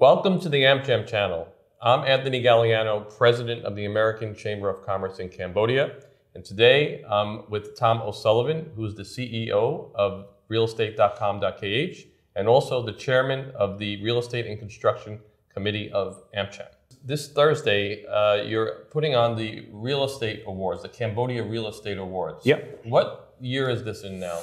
Welcome to the AmCham channel. I'm Anthony Galliano, president of the American Chamber of Commerce in Cambodia. And today I'm with Tom O'Sullivan, who's the CEO of realestate.com.kh and also the chairman of the Real Estate and Construction Committee of AmCham. This Thursday, uh, you're putting on the Real Estate Awards, the Cambodia Real Estate Awards. Yep. What year is this in now?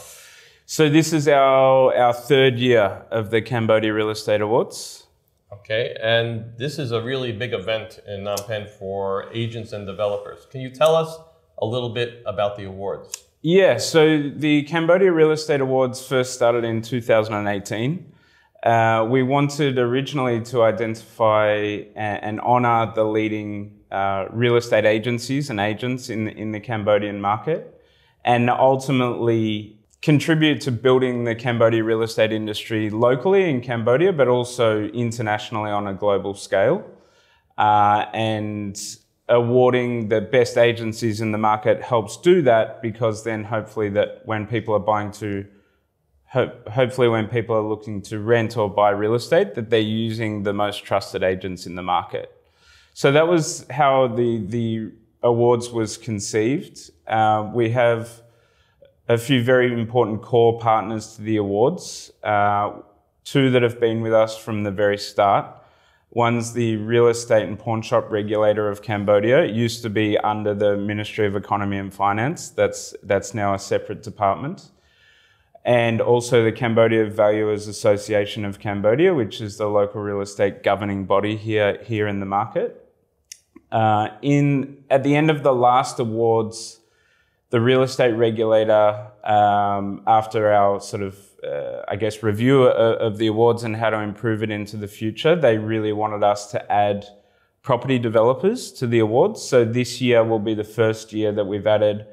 So this is our our third year of the Cambodia Real Estate Awards. Okay, and this is a really big event in Phnom Penh for agents and developers. Can you tell us a little bit about the awards? Yeah, so the Cambodia Real Estate Awards first started in 2018. Uh, we wanted originally to identify and honor the leading uh, real estate agencies and agents in, in the Cambodian market, and ultimately contribute to building the Cambodia real estate industry locally in Cambodia, but also internationally on a global scale. Uh, and awarding the best agencies in the market helps do that because then hopefully that when people are buying to hopefully when people are looking to rent or buy real estate that they're using the most trusted agents in the market so that was how the the awards was conceived uh, we have a few very important core partners to the awards. Uh, two that have been with us from the very start. One's the real estate and pawn shop regulator of Cambodia. It used to be under the Ministry of Economy and Finance. That's that's now a separate department. And also the Cambodia Valuers Association of Cambodia, which is the local real estate governing body here here in the market. Uh, in at the end of the last awards the real estate regulator, um, after our sort of, uh, I guess, review of, of the awards and how to improve it into the future, they really wanted us to add property developers to the awards. So this year will be the first year that we've added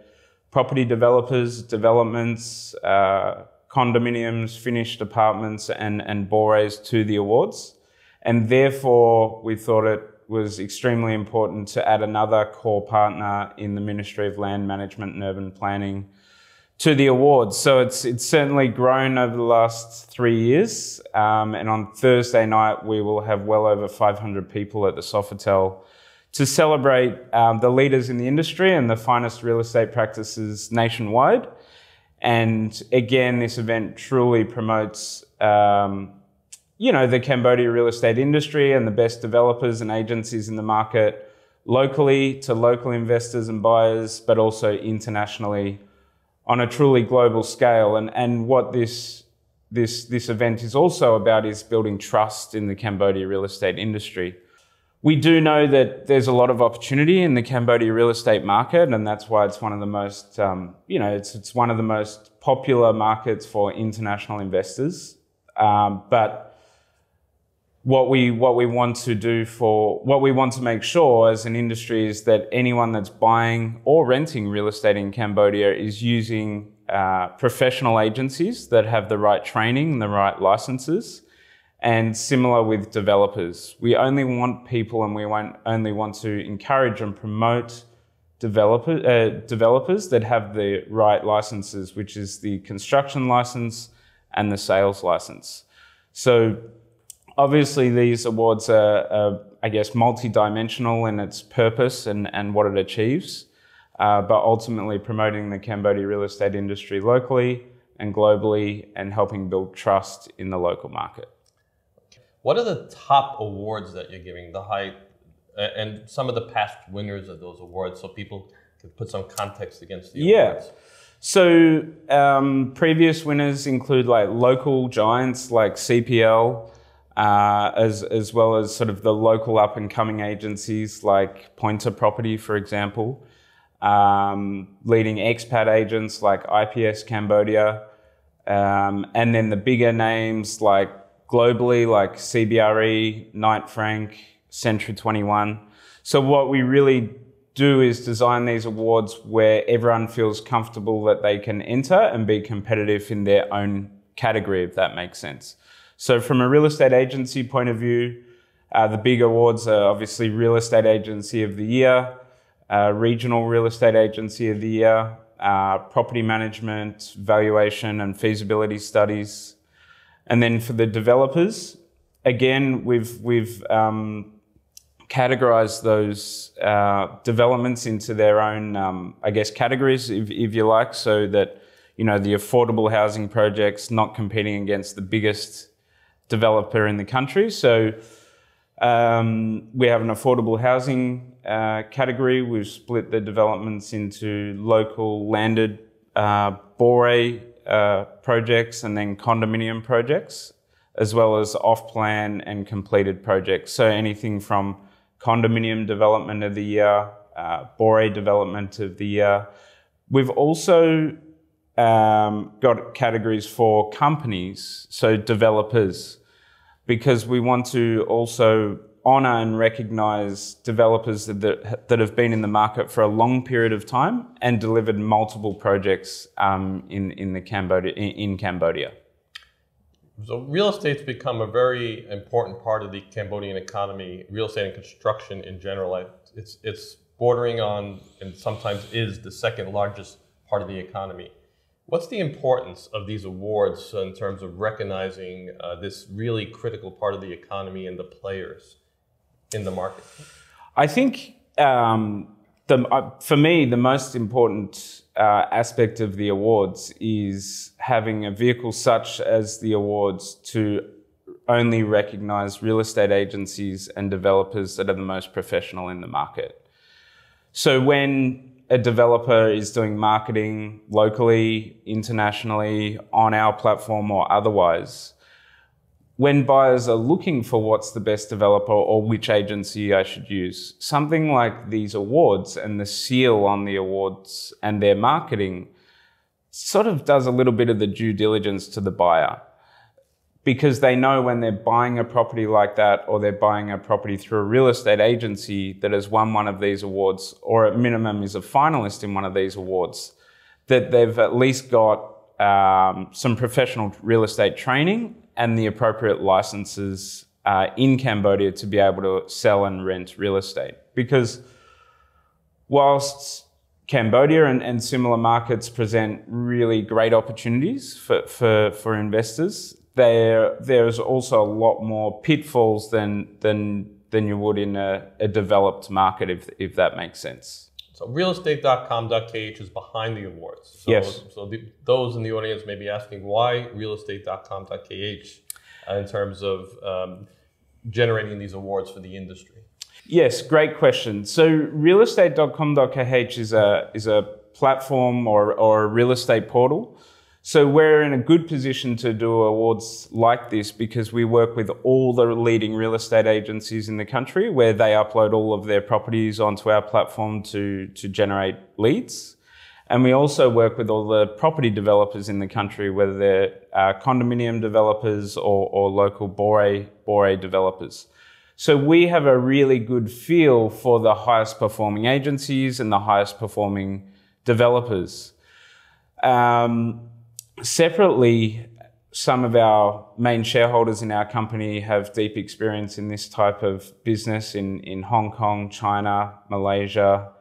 property developers, developments, uh, condominiums, finished apartments, and, and boreys to the awards. And therefore, we thought it was extremely important to add another core partner in the Ministry of Land Management and Urban Planning to the awards. So it's it's certainly grown over the last three years. Um, and on Thursday night, we will have well over 500 people at the Sofitel to celebrate um, the leaders in the industry and the finest real estate practices nationwide. And again, this event truly promotes um, you know, the Cambodia real estate industry and the best developers and agencies in the market locally to local investors and buyers, but also internationally on a truly global scale. And, and what this, this, this event is also about is building trust in the Cambodia real estate industry. We do know that there's a lot of opportunity in the Cambodia real estate market, and that's why it's one of the most, um, you know, it's, it's one of the most popular markets for international investors. Um, but what we what we want to do for what we want to make sure as an industry is that anyone that's buying or renting real estate in Cambodia is using uh, professional agencies that have the right training and the right licenses. And similar with developers, we only want people and we won't only want to encourage and promote developer, uh, developers that have the right licenses, which is the construction license and the sales license. So obviously these awards are, are I guess, multi-dimensional in its purpose and, and what it achieves, uh, but ultimately promoting the Cambodia real estate industry locally and globally and helping build trust in the local market. What are the top awards that you're giving, the high, and some of the past winners of those awards so people can put some context against the yeah. awards? So um, previous winners include like local giants like CPL, uh, as, as well as sort of the local up and coming agencies like Pointer Property, for example, um, leading expat agents like IPS Cambodia, um, and then the bigger names like globally like CBRE, Knight Frank, Century 21. So what we really do is design these awards where everyone feels comfortable that they can enter and be competitive in their own category, if that makes sense. So from a real estate agency point of view, uh, the big awards are obviously Real Estate Agency of the Year, uh, Regional Real Estate Agency of the Year, uh, Property Management, Valuation and Feasibility Studies. And then for the developers, again, we've we've um, categorized those uh, developments into their own, um, I guess, categories, if, if you like, so that you know the affordable housing projects not competing against the biggest developer in the country. So um, we have an affordable housing uh, category. We've split the developments into local landed uh, Borey uh, projects and then condominium projects, as well as off plan and completed projects. So anything from condominium development of the year, uh, Borey development of the year. We've also um, got categories for companies, so developers, because we want to also honor and recognize developers that, that have been in the market for a long period of time and delivered multiple projects um, in, in, the Cambodia, in, in Cambodia. So real estate's become a very important part of the Cambodian economy, real estate and construction in general. It's, it's bordering on and sometimes is the second largest part of the economy. What's the importance of these awards in terms of recognizing uh, this really critical part of the economy and the players in the market? I think um, the, uh, for me, the most important uh, aspect of the awards is having a vehicle such as the awards to only recognize real estate agencies and developers that are the most professional in the market. So when a developer is doing marketing locally, internationally, on our platform or otherwise, when buyers are looking for what's the best developer or which agency I should use, something like these awards and the seal on the awards and their marketing sort of does a little bit of the due diligence to the buyer because they know when they're buying a property like that or they're buying a property through a real estate agency that has won one of these awards or at minimum is a finalist in one of these awards that they've at least got um, some professional real estate training and the appropriate licenses uh, in Cambodia to be able to sell and rent real estate. Because whilst Cambodia and, and similar markets present really great opportunities for, for, for investors, there there's also a lot more pitfalls than than than you would in a, a developed market, if if that makes sense. So realestate.com.kh is behind the awards. So, yes. So the, those in the audience may be asking why realestate.com.kh uh, in terms of um, generating these awards for the industry. Yes, great question. So realestate.com.kh is a is a platform or, or a real estate portal so we're in a good position to do awards like this because we work with all the leading real estate agencies in the country where they upload all of their properties onto our platform to, to generate leads. And we also work with all the property developers in the country, whether they're uh, condominium developers or, or local Borey, Borey developers. So we have a really good feel for the highest performing agencies and the highest performing developers. Um, Separately, some of our main shareholders in our company have deep experience in this type of business in, in Hong Kong, China, Malaysia,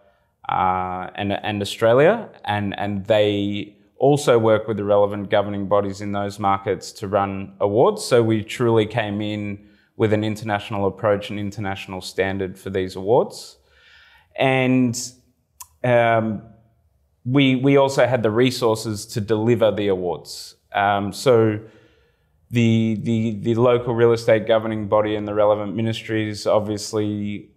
uh, and, and Australia. And, and they also work with the relevant governing bodies in those markets to run awards. So we truly came in with an international approach and international standard for these awards. And um, we, we also had the resources to deliver the awards. Um, so the, the, the local real estate governing body and the relevant ministries obviously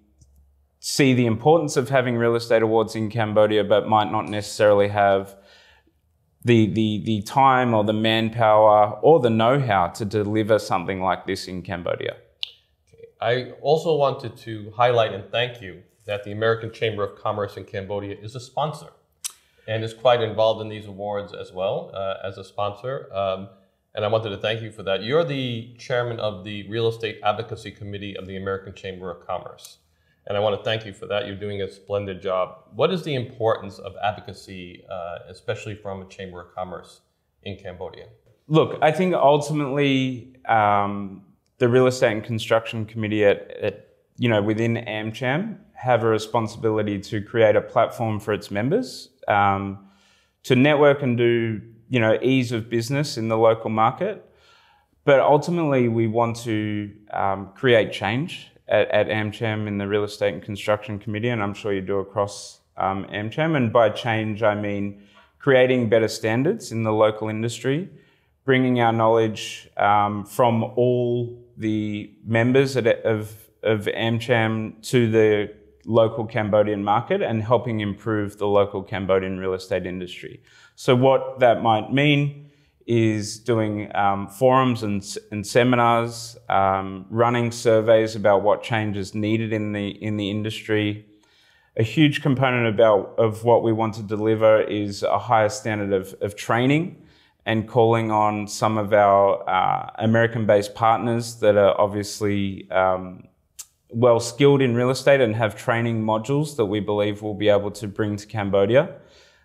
see the importance of having real estate awards in Cambodia, but might not necessarily have the, the, the time or the manpower or the know-how to deliver something like this in Cambodia. I also wanted to highlight and thank you that the American Chamber of Commerce in Cambodia is a sponsor and is quite involved in these awards as well uh, as a sponsor. Um, and I wanted to thank you for that. You're the chairman of the Real Estate Advocacy Committee of the American Chamber of Commerce. And I want to thank you for that. You're doing a splendid job. What is the importance of advocacy, uh, especially from a Chamber of Commerce in Cambodia? Look, I think ultimately um, the Real Estate and Construction Committee at, at you know, within AmCham have a responsibility to create a platform for its members um, to network and do you know ease of business in the local market. but ultimately, we want to um, create change at, at AmCham in the Real Estate and Construction Committee, and I'm sure you do across um, AmCham. And by change, I mean creating better standards in the local industry, bringing our knowledge um, from all the members at, of, of AmCham to the local Cambodian market and helping improve the local Cambodian real estate industry. So, what that might mean is doing um, forums and, and seminars, um, running surveys about what changes needed in the in the industry. A huge component about of what we want to deliver is a higher standard of, of training and calling on some of our uh, American-based partners that are obviously um, well skilled in real estate and have training modules that we believe we'll be able to bring to Cambodia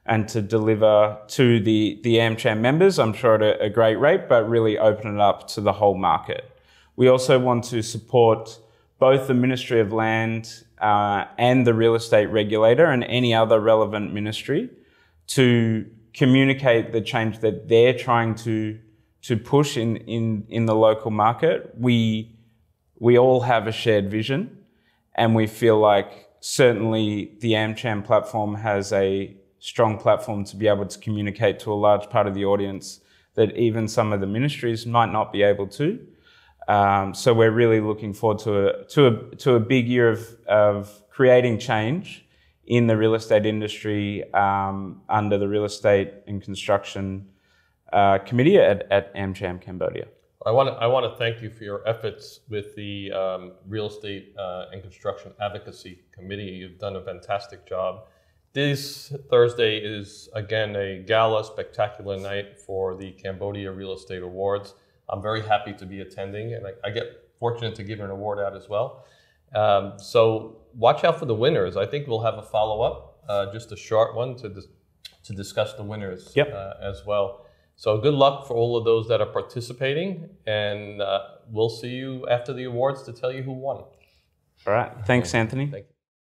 and to deliver to the, the AmCham members, I'm sure at a, a great rate, but really open it up to the whole market. We also want to support both the Ministry of Land uh, and the real estate regulator and any other relevant ministry to communicate the change that they're trying to, to push in, in, in the local market. We we all have a shared vision, and we feel like certainly the AmCham platform has a strong platform to be able to communicate to a large part of the audience that even some of the ministries might not be able to. Um, so we're really looking forward to a to a to a big year of of creating change in the real estate industry um, under the real estate and construction uh, committee at, at AmCham Cambodia. I want to I want to thank you for your efforts with the um, real estate uh, and construction advocacy committee. You've done a fantastic job. This Thursday is again a gala spectacular night for the Cambodia Real Estate Awards. I'm very happy to be attending, and I, I get fortunate to give an award out as well. Um, so watch out for the winners. I think we'll have a follow up, uh, just a short one to dis- to discuss the winners yep. uh, as well. So good luck for all of those that are participating, and uh, we'll see you after the awards to tell you who won. All right. Thanks, Anthony. Thank you.